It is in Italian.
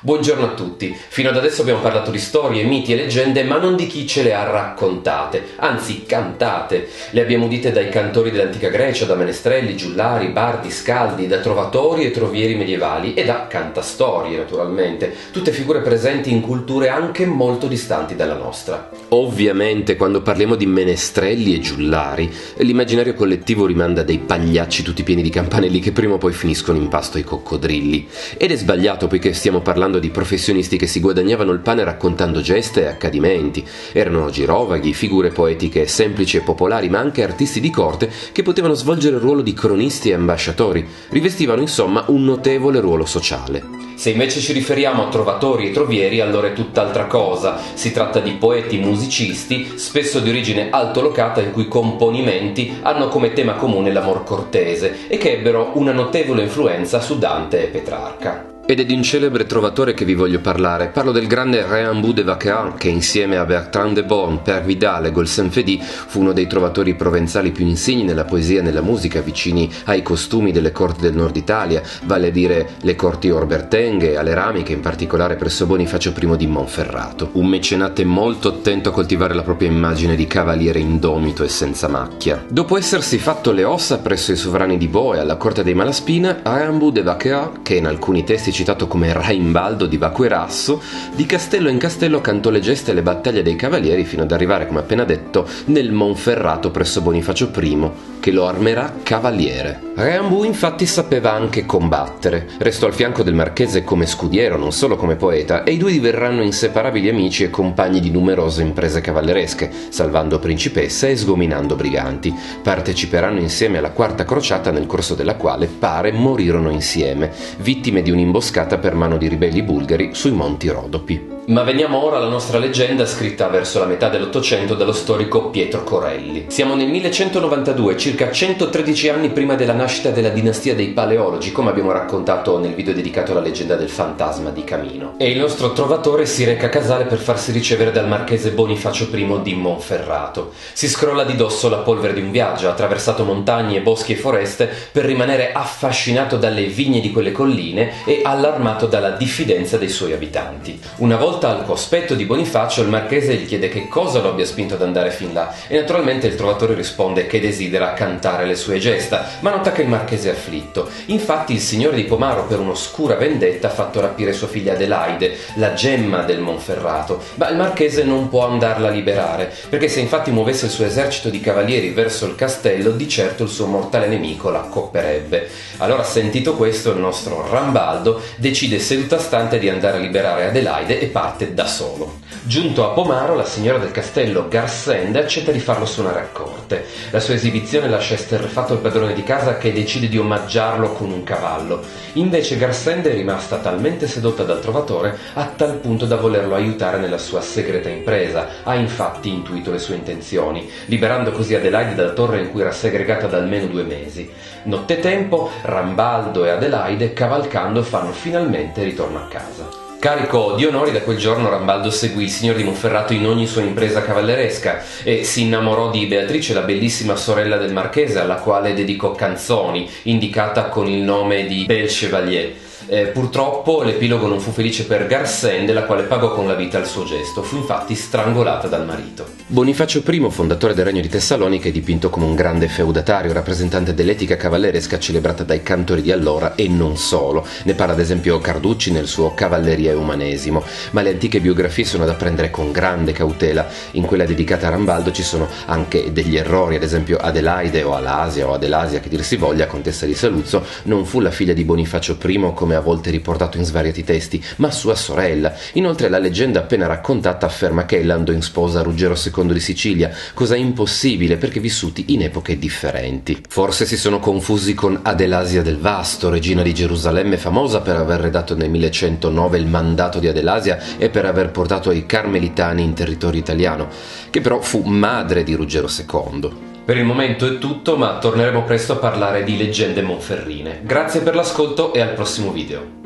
Buongiorno a tutti. Fino ad adesso abbiamo parlato di storie, miti e leggende, ma non di chi ce le ha raccontate, anzi cantate. Le abbiamo udite dai cantori dell'antica Grecia, da menestrelli, giullari, bardi, scaldi, da trovatori e trovieri medievali e da cantastorie, naturalmente, tutte figure presenti in culture anche molto distanti dalla nostra. Ovviamente, quando parliamo di menestrelli e giullari, l'immaginario collettivo rimanda dei pagliacci tutti pieni di campanelli che prima o poi finiscono in pasto ai coccodrilli. Ed è sbagliato poiché stiamo parlando parlando di professionisti che si guadagnavano il pane raccontando geste e accadimenti. Erano girovaghi, figure poetiche semplici e popolari, ma anche artisti di corte che potevano svolgere il ruolo di cronisti e ambasciatori. Rivestivano insomma un notevole ruolo sociale. Se invece ci riferiamo a trovatori e trovieri, allora è tutt'altra cosa. Si tratta di poeti musicisti, spesso di origine altolocata, il cui componimenti hanno come tema comune l'amor cortese e che ebbero una notevole influenza su Dante e Petrarca. Ed è di un celebre trovatore che vi voglio parlare. Parlo del grande Réambou de Vaquerin, che insieme a Bertrand de Born, Père Vidal e Golsenfedi fu uno dei trovatori provenzali più insigni nella poesia e nella musica, vicini ai costumi delle corti del nord Italia, vale a dire le corti orbertenghe, alle ramiche, in particolare presso Bonifacio I di Monferrato. Un mecenate molto attento a coltivare la propria immagine di cavaliere indomito e senza macchia. Dopo essersi fatto le ossa presso i sovrani di Bo e alla corte dei Malaspina, Réambou de Vaquerin, che in alcuni testi citato come Raimbaldo di Vaquerasso, di castello in castello cantò le geste e le battaglie dei cavalieri fino ad arrivare, come appena detto, nel Monferrato presso Bonifacio I, che lo armerà cavaliere. Reambù infatti sapeva anche combattere, restò al fianco del marchese come scudiero, non solo come poeta, e i due diverranno inseparabili amici e compagni di numerose imprese cavalleresche, salvando principesse e sgominando briganti. Parteciperanno insieme alla quarta crociata nel corso della quale pare morirono insieme, vittime di un'imboscata per mano di ribelli bulgari sui monti Rodopi. Ma veniamo ora alla nostra leggenda scritta verso la metà dell'Ottocento dallo storico Pietro Corelli. Siamo nel 1192, circa 113 anni prima della nascita della dinastia dei Paleologi, come abbiamo raccontato nel video dedicato alla leggenda del fantasma di Camino. E il nostro trovatore si reca a Casale per farsi ricevere dal marchese Bonifacio I di Monferrato. Si scrolla di dosso la polvere di un viaggio, ha attraversato montagne, boschi e foreste per rimanere affascinato dalle vigne di quelle colline e allarmato dalla diffidenza dei suoi abitanti. Una volta volta al cospetto di Bonifacio il marchese gli chiede che cosa lo abbia spinto ad andare fin là e naturalmente il trovatore risponde che desidera cantare le sue gesta, ma nota che il marchese è afflitto. Infatti il signore di Pomaro per un'oscura vendetta ha fatto rapire sua figlia Adelaide, la gemma del Monferrato, ma il marchese non può andarla a liberare, perché se infatti muovesse il suo esercito di cavalieri verso il castello, di certo il suo mortale nemico la copperebbe. Allora sentito questo il nostro Rambaldo decide seduta stante di andare a liberare Adelaide e parte parte da solo. Giunto a Pomaro, la signora del castello Garsende accetta di farlo suonare a corte. La sua esibizione lascia esterrefatto il padrone di casa che decide di omaggiarlo con un cavallo. Invece Garsende è rimasta talmente sedotta dal trovatore a tal punto da volerlo aiutare nella sua segreta impresa. Ha infatti intuito le sue intenzioni, liberando così Adelaide dalla torre in cui era segregata da almeno due mesi. Nottetempo, Rambaldo e Adelaide, cavalcando, fanno finalmente ritorno a casa. Carico di onori da quel giorno Rambaldo seguì il signor di Monferrato in ogni sua impresa cavalleresca e si innamorò di Beatrice, la bellissima sorella del marchese, alla quale dedicò canzoni, indicata con il nome di Belle Chevalier. Eh, purtroppo l'epilogo non fu felice per Garsende, la quale pagò con la vita il suo gesto. Fu infatti strangolata dal marito. Bonifacio I, fondatore del Regno di Tessalonica, è dipinto come un grande feudatario, rappresentante dell'etica cavalleresca celebrata dai cantori di allora e non solo. Ne parla ad esempio Carducci nel suo Cavalleria e Umanesimo. Ma le antiche biografie sono da prendere con grande cautela. In quella dedicata a Rambaldo ci sono anche degli errori, ad esempio Adelaide o Alasia o Adelasia che dir si voglia, contessa di Saluzzo, non fu la figlia di Bonifacio I come a volte riportato in svariati testi, ma sua sorella. Inoltre la leggenda appena raccontata afferma che ella andò in sposa a Ruggero II di Sicilia, cosa impossibile perché vissuti in epoche differenti. Forse si sono confusi con Adelasia del Vasto, regina di Gerusalemme famosa per aver redatto nel 1109 il mandato di Adelasia e per aver portato i carmelitani in territorio italiano, che però fu madre di Ruggero II. Per il momento è tutto, ma torneremo presto a parlare di leggende monferrine. Grazie per l'ascolto e al prossimo video.